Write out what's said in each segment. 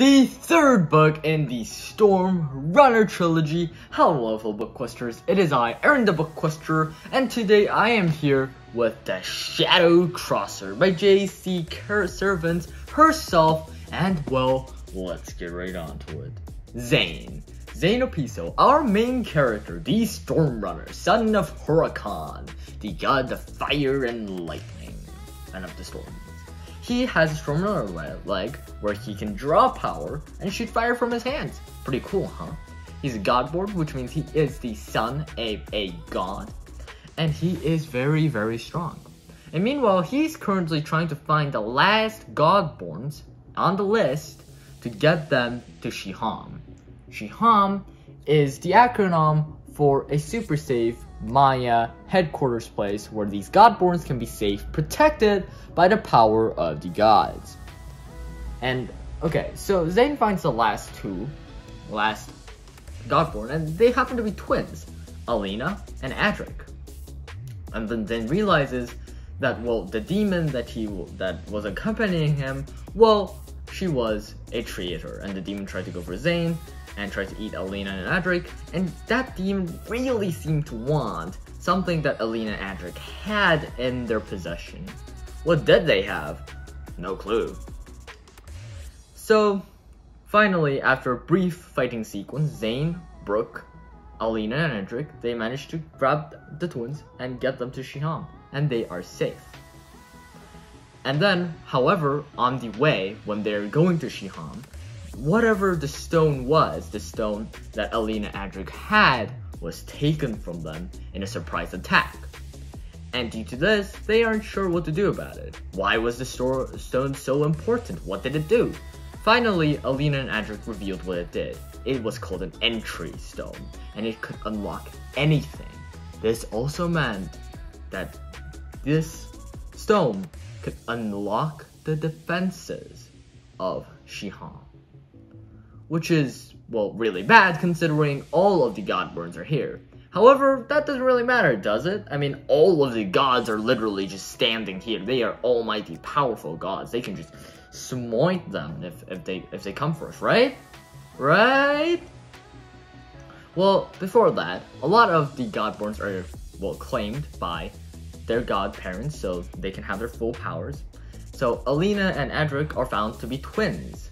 the third book in the Storm Runner trilogy. Hello, fellow bookquesters. It is I, Aaron the Bookquester, and today I am here with the Shadow Crosser by J.C. Cervantes herself, and well, let's get right on to it. Zane. Zane Obispo, our main character, the Storm Runner, son of Hurakan, the god of fire and lightning, and of the storm. He has a Storm Runner leg where he can draw power and shoot fire from his hands. Pretty cool, huh? He's a godborn, which means he is the son of a god, and he is very, very strong. And meanwhile, he's currently trying to find the last godborns on the list to get them to Shiham. Shiham is the acronym for a super safe Maya headquarters place where these godborns can be safe, protected by the power of the gods. And okay, so Zane finds the last two, last godborn, and they happen to be twins, Alina and Adric. And then Zane realizes that well, the demon that he that was accompanying him, well, she was a traitor, and the demon tried to go for Zane, and tried to eat Alina and Adric, and that demon really seemed to want something that Alina and Adric had in their possession. What did they have? No clue. So, finally, after a brief fighting sequence, Zane, Brooke, Alina, and Adric, they managed to grab the twins and get them to Shiham, and they are safe. And then, however, on the way, when they're going to Shiham, whatever the stone was, the stone that Alina Adric had, was taken from them in a surprise attack. And due to this, they aren't sure what to do about it. Why was the stone so important? What did it do? Finally, Alina and Adric revealed what it did. It was called an entry stone, and it could unlock anything. This also meant that this stone could unlock the defenses of Shiham which is, well, really bad considering all of the Godborns are here. However, that doesn't really matter, does it? I mean, all of the gods are literally just standing here. They are almighty, powerful gods. They can just smite them if, if they if they come for us, right? Right? Well, before that, a lot of the Godborns are, well, claimed by their godparents, so they can have their full powers. So, Alina and Adric are found to be twins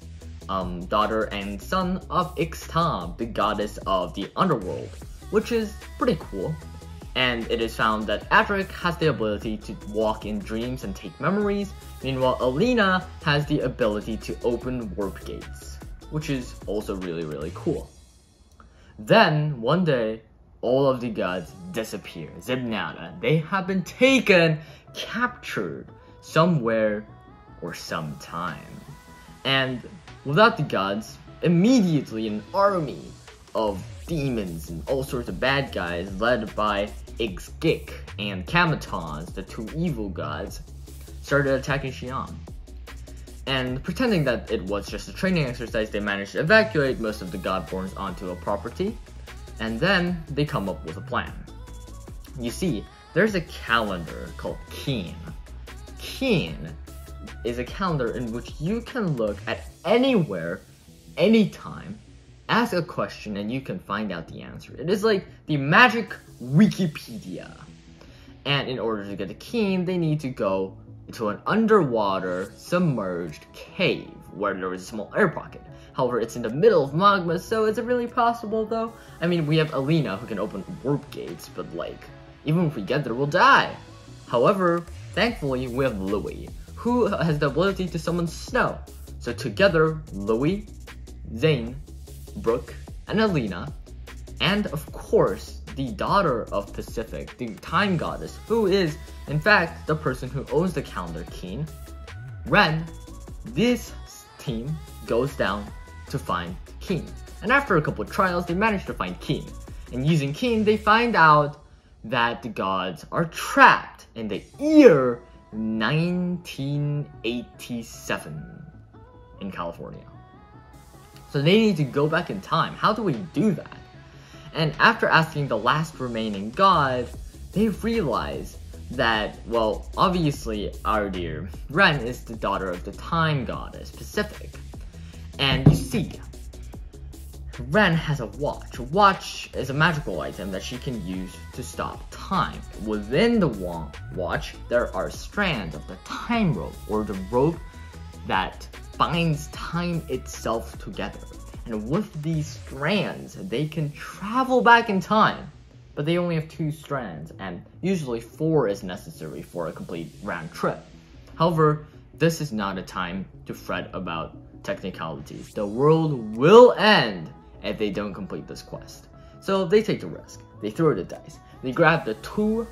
um, daughter and son of Ixtab, the goddess of the underworld, which is pretty cool. And it is found that Adric has the ability to walk in dreams and take memories, meanwhile Alina has the ability to open warp gates, which is also really really cool. Then, one day, all of the gods disappear. Zibnada. They have been taken, captured, somewhere or sometime. And Without the gods, immediately an army of demons and all sorts of bad guys led by Ixkik and Camazotz, the two evil gods, started attacking Shiham. And pretending that it was just a training exercise, they managed to evacuate most of the Godborns onto a property, and then they come up with a plan. You see, there's a calendar called Keen. Keen is a calendar in which you can look at anywhere, anytime, ask a question, and you can find out the answer. It is like the magic Wikipedia. And in order to get the key, they need to go to an underwater, submerged cave where there is a small air pocket. However, it's in the middle of magma, so is it really possible though? I mean, we have Alina who can open warp gates, but like, even if we get there, we'll die. However, thankfully, we have Louis, who has the ability to summon snow. So together, Louis, Zane, Brooke, and Alina, and of course, the daughter of Pacific, the time goddess, who is, in fact, the person who owns the calendar, Keen, Ren, this team goes down to find Keen. And after a couple trials, they manage to find Keen. And using Keen, they find out that the gods are trapped in the year 1987 in California. So they need to go back in time. How do we do that? And after asking the last remaining god, they realize that, well, obviously our dear Ren is the daughter of the time goddess, Pacific. And you see, Ren has a watch. A watch is a magical item that she can use to stop time. Within the wa watch, there are strands of the time rope, or the rope that binds time itself together. And with these strands, they can travel back in time. But they only have two strands, and usually four is necessary for a complete round trip. However, this is not a time to fret about technicalities. The world will end if they don't complete this quest. So they take the risk. They throw the dice. They grab the two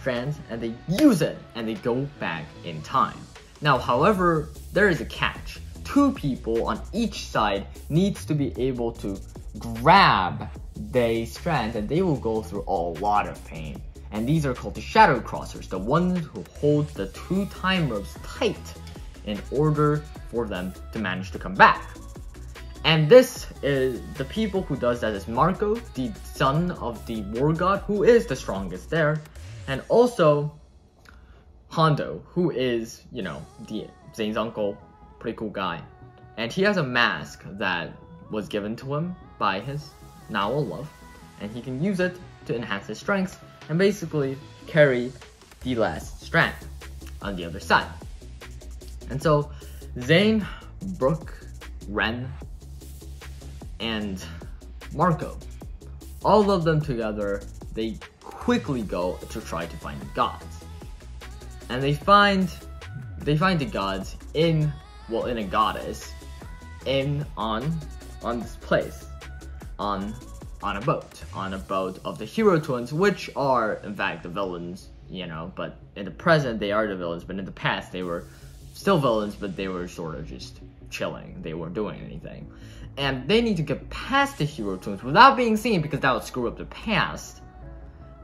strands and they use it and they go back in time. Now, however, there is a catch. Two people on each side needs to be able to grab the strands and they will go through a lot of pain. And these are called the shadow crossers, the ones who hold the two time ropes tight in order for them to manage to come back. And this is the people who does that is Marco, the son of the war god, who is the strongest there, and also Hondo, who is, you know, the Zane's uncle, pretty cool guy. And he has a mask that was given to him by his Naoa love, and he can use it to enhance his strength and basically carry the last strand on the other side. And so Zane, Brook, Ren, and Marco. All of them together, they quickly go to try to find the gods. And they find they find the gods in well in a goddess in on on this place on on a boat on a boat of the hero twins which are in fact the villains you know but in the present they are the villains but in the past they were still villains but they were sort of just chilling they weren't doing anything and they need to get past the hero twins without being seen because that would screw up the past.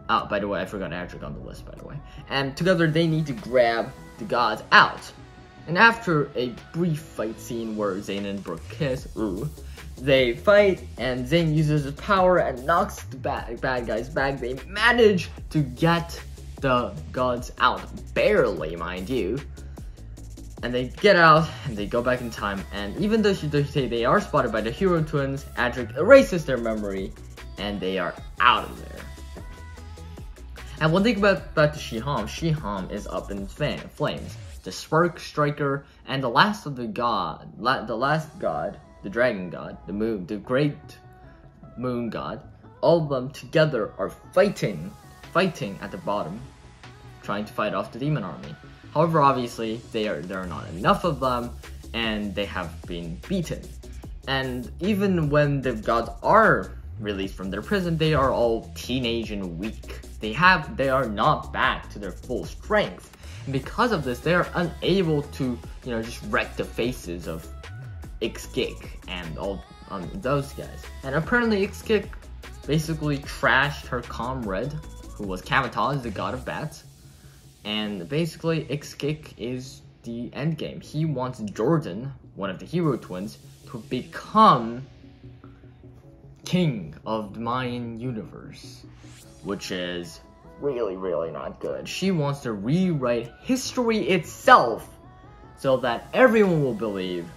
Oh, by the way, I forgot Adric on the list, by the way. And together they need to grab the gods out. And after a brief fight scene where Zane and Brook kiss, ooh, they fight and Zane uses his power and knocks the bad, bad guys back. They manage to get the gods out, barely, mind you and they get out and they go back in time and even though say they are spotted by the hero twins Adric erases their memory and they are out of there. And one thing about, about the Shiham, Shiham is up in flames. The spark striker and the last of the god la the last god the dragon god the moon the great moon god all of them together are fighting fighting at the bottom trying to fight off the demon army However, obviously, they are, there are not enough of them, and they have been beaten. And even when the gods are released from their prison, they are all teenage and weak. They have, they are not back to their full strength. And because of this, they are unable to, you know, just wreck the faces of Ixkik and all um, those guys. And apparently Ixkik basically trashed her comrade, who was Camazotz, the god of bats, and basically, Ixkik is the end game. He wants Jordan, one of the hero twins, to become king of the Mayan universe, which is really, really not good. She wants to rewrite history itself so that everyone will believe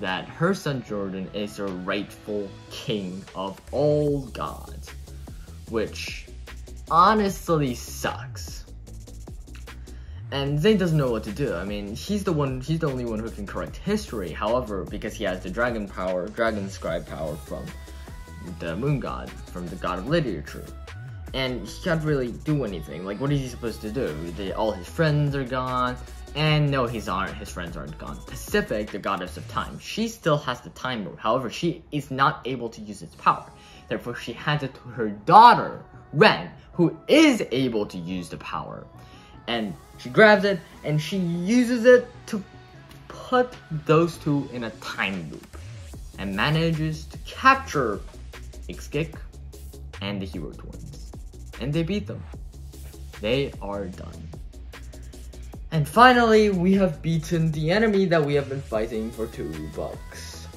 that her son Jordan is the rightful king of all gods, which honestly sucks and Zane doesn't know what to do. I mean, he's the one, he's the only one who can correct history. However, because he has the dragon power, dragon scribe power from the moon god, from the god of literature. And he can't really do anything. Like, what is he supposed to do? All his friends are gone. And no, his aren't. His friends aren't gone. Pacific, the goddess of time, she still has the time. However, she is not able to use its power. Therefore, she hands it to her daughter, Ren, who is able to use the power and she grabs it and she uses it to put those two in a time loop and manages to capture Ixkik and the Hero Twins. And they beat them. They are done. And finally, we have beaten the enemy that we have been fighting for two bucks.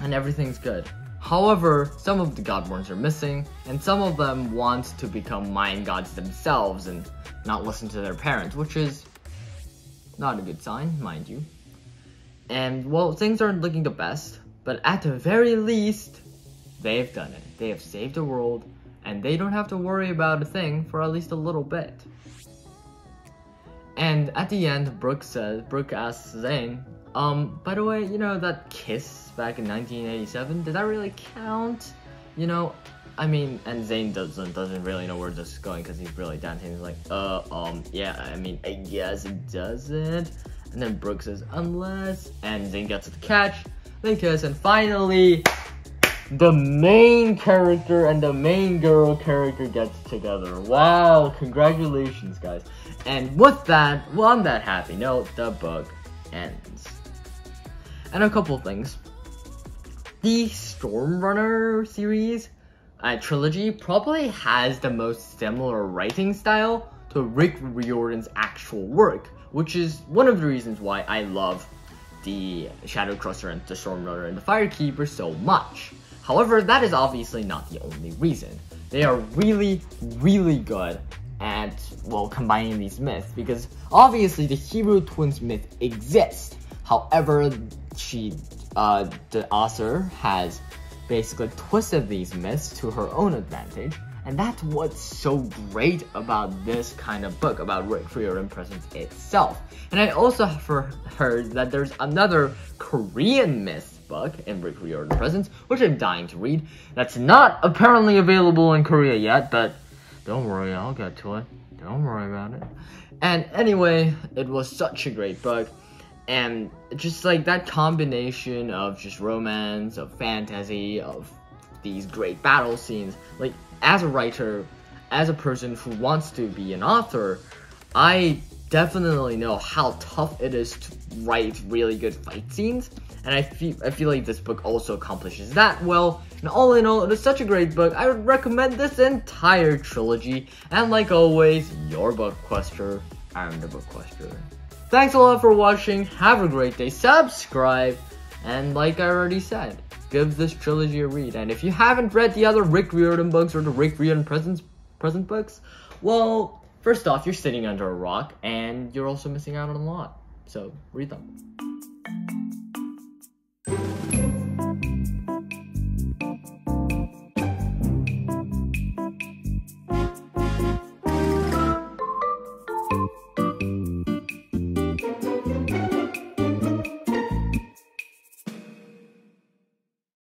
And everything's good. However, some of the Godborns are missing, and some of them want to become Mayan gods themselves and not listen to their parents, which is not a good sign, mind you. And well, things aren't looking the best, but at the very least, they've done it. They have saved the world, and they don't have to worry about a thing for at least a little bit. And at the end, Brooke says, Brooke asks Zane, um, by the way, you know that kiss back in 1987, did that really count? You know, I mean, and Zane doesn't doesn't really know where this is going because he's really dancing. He's like, uh, um, yeah, I mean, I guess it doesn't. And then Brooke says, unless, and Zane gets the catch, they kiss, and finally, the main character and the main girl character gets together. Wow, congratulations, guys. And with that, well, on that happy note, the book ends. And a couple things. The Stormrunner series uh, trilogy probably has the most similar writing style to Rick Riordan's actual work, which is one of the reasons why I love the Shadow Crosser and the Stormrunner and the Firekeeper so much. However, that is obviously not the only reason. They are really, really good at, well, combining these myths, because obviously the Hero Twins myth exists. However, she, uh, the author has basically twisted these myths to her own advantage. And that's what's so great about this kind of book, about Rick Riordan Presents itself. And I also heard that there's another Korean myth book in Rick Riordan Presents, which I'm dying to read. That's not apparently available in Korea yet, but don't worry, I'll get to it. Don't worry about it. And anyway, it was such a great book and just like that combination of just romance, of fantasy, of these great battle scenes, like as a writer, as a person who wants to be an author, I definitely know how tough it is to write really good fight scenes, and I feel I feel like this book also accomplishes that well. And all in all, it is such a great book. I would recommend this entire trilogy. And like always, your book quester, I'm the book quester. Thanks a lot for watching, have a great day, subscribe, and like I already said, give this trilogy a read. And if you haven't read the other Rick Riordan books or the Rick Riordan present, present books, well, first off, you're sitting under a rock, and you're also missing out on a lot. So, read them.